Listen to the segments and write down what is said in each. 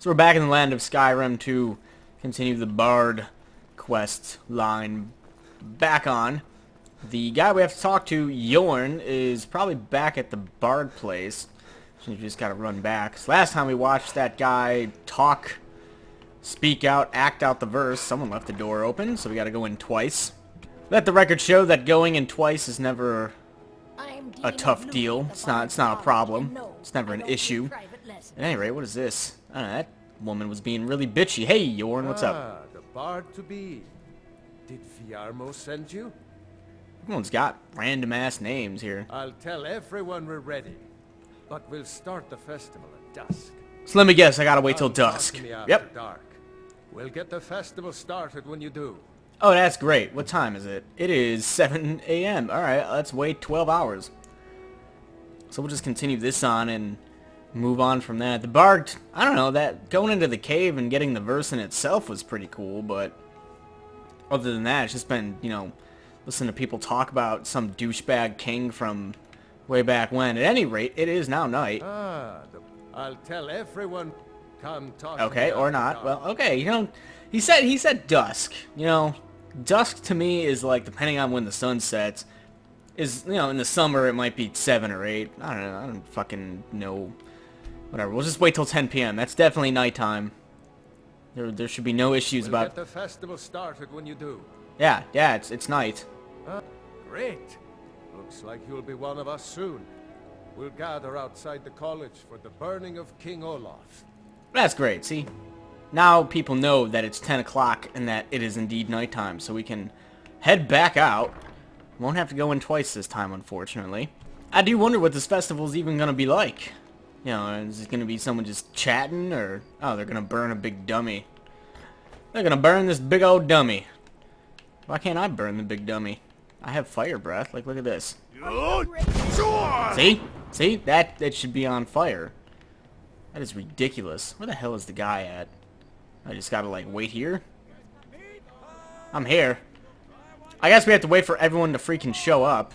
So we're back in the land of Skyrim to continue the Bard quest line back on. The guy we have to talk to, Jorn, is probably back at the Bard place. So you just gotta run back. So last time we watched that guy talk, speak out, act out the verse, someone left the door open, so we gotta go in twice. Let the record show that going in twice is never a tough deal. It's not it's not a problem. It's never an issue. At any rate, what is this? I don't know, that woman was being really bitchy. Hey, Jorn, what's up? Ah, the bard to be. Did Viarmo send you? Everyone's got random-ass names here. I'll tell everyone we're ready. But we'll start the festival at dusk. So let me guess, I gotta wait till Come talk dusk. to me after Yep. Dark. We'll get the festival started when you do. Oh, that's great. What time is it? It is 7 a.m. Alright, let's wait 12 hours. So we'll just continue this on and move on from that. The Bard, I don't know, that going into the cave and getting the verse in itself was pretty cool, but other than that, it's just been, you know, listening to people talk about some douchebag king from way back when. At any rate, it is now night. Ah, the, I'll tell everyone. Come talk. Okay, or not. Well, okay, you know, he said he said dusk. You know, dusk to me is like depending on when the sun sets. Is you know in the summer it might be seven or eight. I don't know. I don't fucking know. Whatever. We'll just wait till 10 p.m. That's definitely nighttime. There, there should be no issues We'll about. get the festival started when you do. Yeah, yeah. It's it's night. Ah, great. Looks like you'll be one of us soon. We'll gather outside the college for the burning of King Olaf. That's great. See, now people know that it's 10 o'clock and that it is indeed nighttime, so we can head back out. Won't have to go in twice this time, unfortunately. I do wonder what this festival is even gonna be like. You know, is it gonna be someone just chatting, or oh, they're gonna burn a big dummy? They're gonna burn this big old dummy. Why can't I burn the big dummy? I have fire breath. Like, look at this. See? See? That that should be on fire. That is ridiculous. Where the hell is the guy at? I just gotta, like, wait here? I'm here. I guess we have to wait for everyone to freaking show up.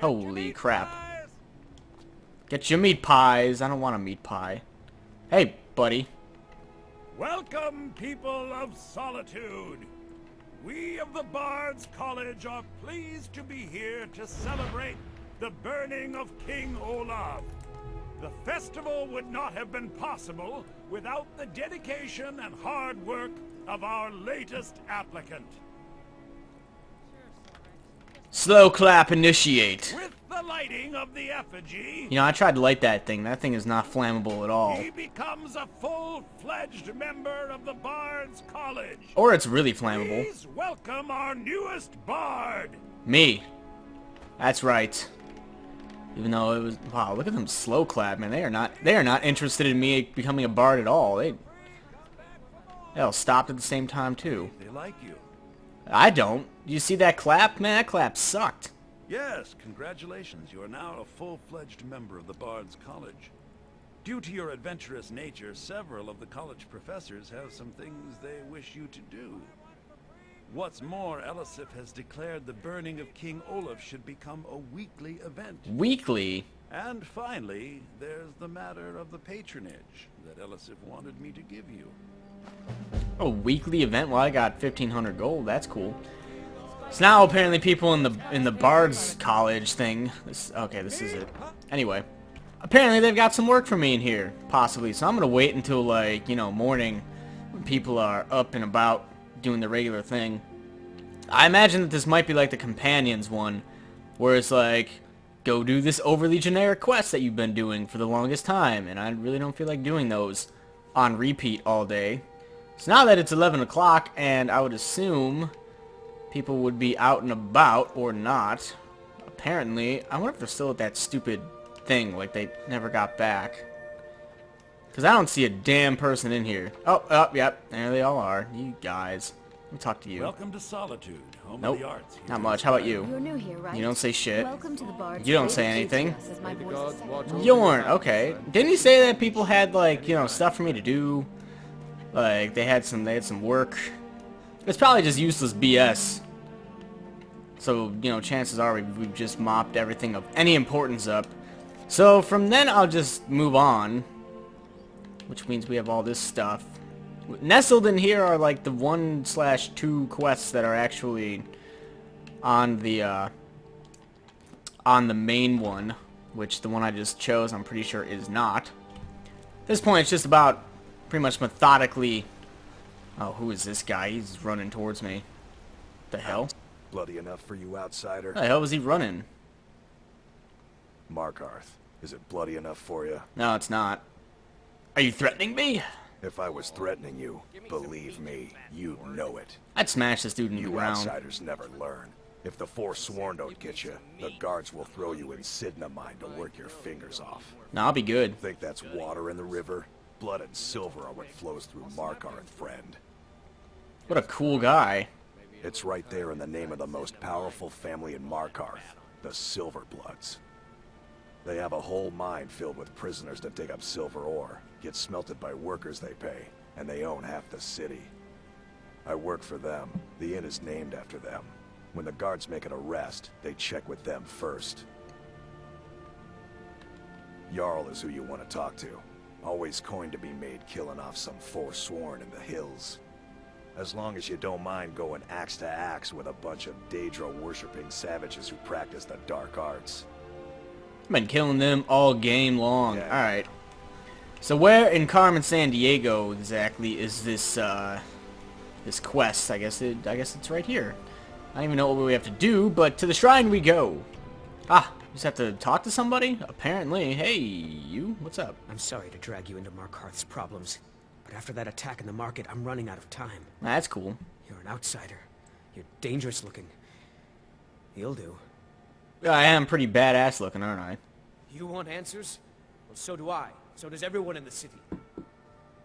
Holy crap. Get your meat pies. I don't want a meat pie. Hey, buddy. Welcome, people of Solitude. We of the Bards College are pleased to be here to celebrate the burning of King Olaf. The festival would not have been possible without the dedication and hard work of our latest applicant. Slow clap initiate. With the lighting of the effigy, You know, I tried to light that thing. That thing is not flammable at all. he becomes a full-fledged member of the Bards College. Or it's really flammable. Please welcome our newest bard. Me. That's right. Even though it was wow, look at them slow clap, man. They are not they are not interested in me becoming a bard at all. They they all stopped at the same time too. They like you. I don't. You see that clap? Man, that clap sucked. Yes, congratulations. You are now a full-fledged member of the Bard's College. Due to your adventurous nature, several of the college professors have some things they wish you to do. What's more, Elisif has declared the burning of King Olaf should become a weekly event. Weekly. And finally, there's the matter of the patronage that Elisif wanted me to give you. A weekly event? Well, I got 1500 gold. That's cool. So now apparently people in the in the Bards College thing. This, okay, this is it. Anyway, apparently they've got some work for me in here, possibly. So I'm gonna wait until like you know morning, when people are up and about doing the regular thing. I imagine that this might be like the companions one, where it's like, go do this overly generic quest that you've been doing for the longest time, and I really don't feel like doing those on repeat all day. So now that it's 11 o'clock, and I would assume people would be out and about, or not. Apparently, I wonder if they're still at that stupid thing, like they never got back. Because I don't see a damn person in here. Oh, oh, yep, there they all are. You guys. Let me talk to you. Welcome to Solitude, home Nope, of the arts. Here not much. How about you? You're new here, right? You don't say shit. Welcome to the Bard's You don't say anything. This is my May the voice gods is watch second. over Jorn, okay. Didn't you say that people had like, you know, stuff for me to do? Like they had some they had some work. It's probably just useless BS. So, you know, chances are we've, we've just mopped everything of any importance up. So from then I'll just move on. which means we have all this stuff. Nestled in here are like the one slash two quests that are actually on the uh, on the main one, which the one I just chose I'm pretty sure is not. At this point it's just about pretty much methodically Oh, who is this guy? He's running towards me. The hell? Bloody enough for you, outsider? The hell was he running? Markarth, is it bloody enough for you? No, it's not. Are you threatening me? If I was threatening you, believe me, you'd know it. I'd smash this dude in the You ground. outsiders never learn. If the Forsworn don't get you, the guards will throw you in Cidhna mine to work your fingers off. No, I'll be good. Think that's water in the river? Blood and silver are what flows through Markarth, friend. What a cool guy. It's right there in the name of the most powerful family in Markarth, the Silverbloods. They have a whole mine filled with prisoners that dig up silver ore, get smelted by workers they pay, and they own half the city. I work for them. The inn is named after them. When the guards make an arrest, they check with them first. Jarl is who you want to talk to. Always coin to be made killing off some Forsworn in the hills. As long as you don't mind going axe to axe with a bunch of Daedra-worshipping savages who practice the dark arts. I've been killing them all game long. Yeah. Alright. So where in Carmen Sandiego exactly is this uh this quest? I guess it I guess it's right here. I don't even know what we have to do, but to the shrine we go. Ah, just have to talk to somebody? Apparently. Hey, you, what's up? I'm sorry to drag you into Markarth's problems, but after that attack in the market, I'm running out of time. That's cool. You're an outsider. You're dangerous looking. You'll do. I am pretty badass looking, aren't I? You want answers? Well, so do I. So does everyone in the city.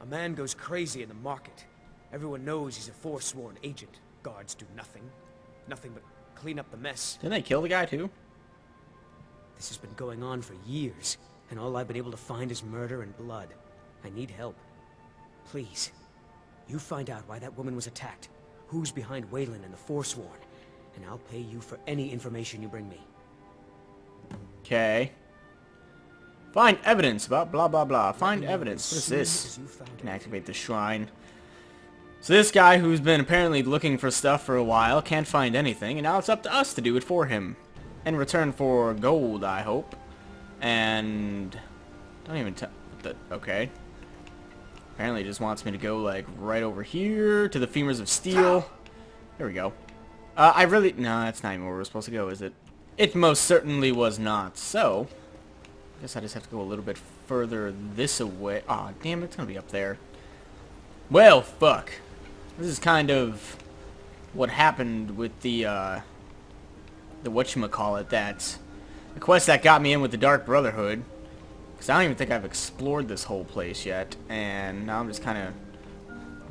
A man goes crazy in the market. Everyone knows he's a forsworn agent. Guards do nothing. Nothing but clean up the mess. Didn't they kill the guy too? This has been going on for years, and all I've been able to find is murder and blood. I need help. Please, you find out why that woman was attacked, who's behind Weylin and the Forsworn, and I'll pay you for any information you bring me. Okay. Find evidence about blah blah blah. Find evidence. What is this? as you found Can activate the shrine. So this guy who's been apparently looking for stuff for a while can't find anything, and now it's up to us to do it for him. In return for gold, I hope. And don't even tell okay. Apparently just wants me to go like right over here to the femurs of steel. There we go. Uh, I really no, that's not even where we're supposed to go, is it? It most certainly was not. So, I guess I just have to go a little bit further this away. Aw, damn it's gonna be up there. Well, fuck. This is kind of what happened with the, uh, the whatchamacallit, that, the quest that got me in with the Dark Brotherhood. Because I don't even think I've explored this whole place yet, and now I'm just kind of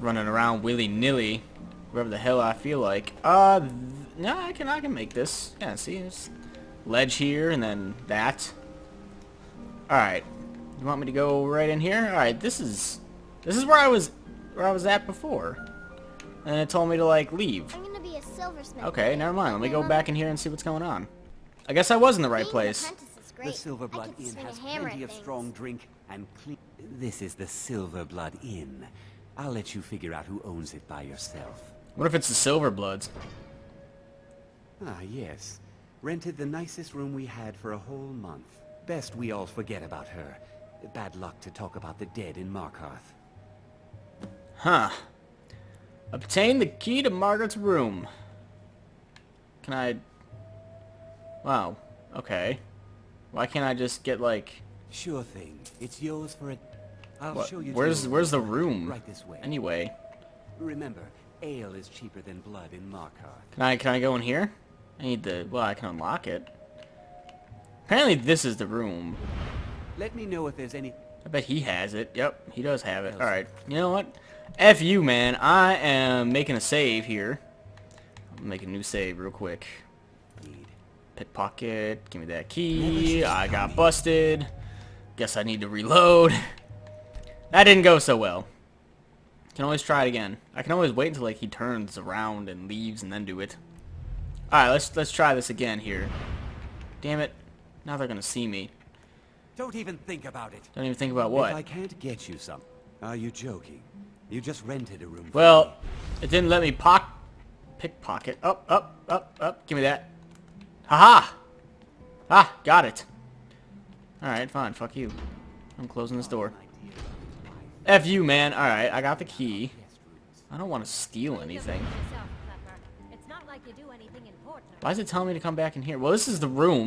running around willy-nilly, wherever the hell I feel like. Uh, no, I can, I can make this. Yeah, see, there's ledge here, and then that. Alright. You want me to go right in here? Alright, this is... This is where I was... Where I was at before. And it told me to, like, leave. Silversmith. Okay, never mind. Let me go back in here and see what's going on. I guess I was in the right place. The great. Silver Blood Inn has plenty of things. strong drink and clean. This is the Silver Blood Inn. I'll let you figure out who owns it by yourself. What if it's the Silver Bloods? Ah, yes. Rented the nicest room we had for a whole month. Best we all forget about her. Bad luck to talk about the dead in Markarth. Huh. Obtain the key to Margaret's room. Can I... Wow. Okay. Why can't I just get, like... Sure thing. It's yours for a... I'll What? show you. Where's Where's the room. Right this way. Anyway. Remember, ale is cheaper than blood in Markarth. Can I, can I go in here? I need the... Well, I can unlock it. Apparently this is the room. Let me know if there's any... I bet he has it. Yep, he does have it. Alright, you know what? F you, man. I am making a save here. Make a new save real quick. need. Pickpocket. Give me that key. I got busted. Guess I need to reload. That didn't go so well. Can always try it again. I can always wait until like he turns around and leaves and then do it. Alright, let's let's try this again here. Damn it. Now they're gonna see me. Don't even think about it. Don't even think about what? If I can't get you some, Are you joking? You just rented a room. for Well, me. it didn't let me pock pickpocket. Up, up, up, up. Give me that. Haha. Ah, got it. All right, fine. Fuck you. I'm closing this door. F you, man. All right, I got the key. I don't want to steal anything. Yourself, Clever. It's not like you do anything important. Why is it telling me to come back in here? Well, this is the room.